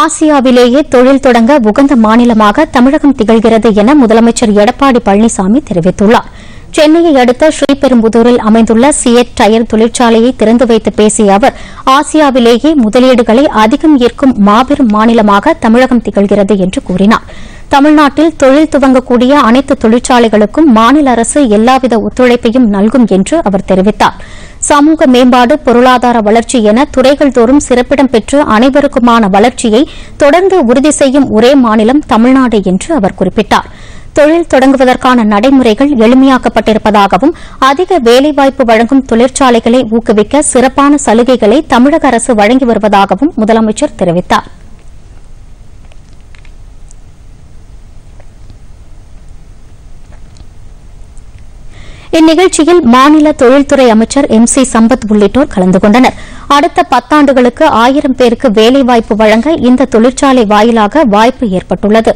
ஆசியாவிலேயே தொழில் தொடங்க உகந்த மாநிலமாக தமிழகம் திகழ்கிறது என முதலமைச்சர் எடப்பாடி பழனிசாமி தெரிவித்துள்ளார். சென்னையை அடுத்த ஸ்ரீபெரும்புதூரில் அமைந்துள்ள சியட் டயர் தொழிற்சாலையை திறந்து வைத்து பேசிய அவர் ஆசியாவிலேயே முதலீடுகளை அதிகம் ஈர்க்கும் மாபெரும் மாநிலமாக தமிழகம் திகழ்கிறது என்று கூறினார். தமிழ்நாட்டில் தொழில் துவங்கக்கூடிய அனைத்து தொழிற்சாலைகளுக்கும் மாநில அரசு எல்லாவித ஒத்துழைப்பையும் நல்கும் என்று அவர் தெரிவித்தார். சமூக மேம்பாடு பொருளாதார வளர்ச்சி என துறைகள் தோறும் சிறப்பிடம் பெற்று அனைவருக்குமான வளர்ச்சியை தொடர்ந்து உறுதி செய்யும் ஒரே மாநிலம் தமிழ்நாடு என்று அவர் குறிப்பிட்டார். தொழில் தொடங்குவதற்கான நடைமுறைகள் எளிமையாக்கப்பட்டிருப்பதாகவும் அதிக வேலைவாய்ப்பு வழங்கும் தொழிற்சாலைகளை ஊக்குவிக்க சிறப்பான சலுகைகளை தமிழக அரசு வழங்கி வருவதாகவும் முதலமைச்சர் தெரிவித்தார். இந்நிகழ்ச்சியில் மாநில தொழில்துறை அமைச்சர் எம் சி சம்பத் உள்ளிட்டோர் கலந்து கொண்டனர். அடுத்த பத்தாண்டுகளுக்கு ஆயிரம் பேருக்கு வேலைவாய்ப்பு வழங்க இந்த தொழிற்சாலை வாயிலாக வாய்ப்பு ஏற்பட்டுள்ளது.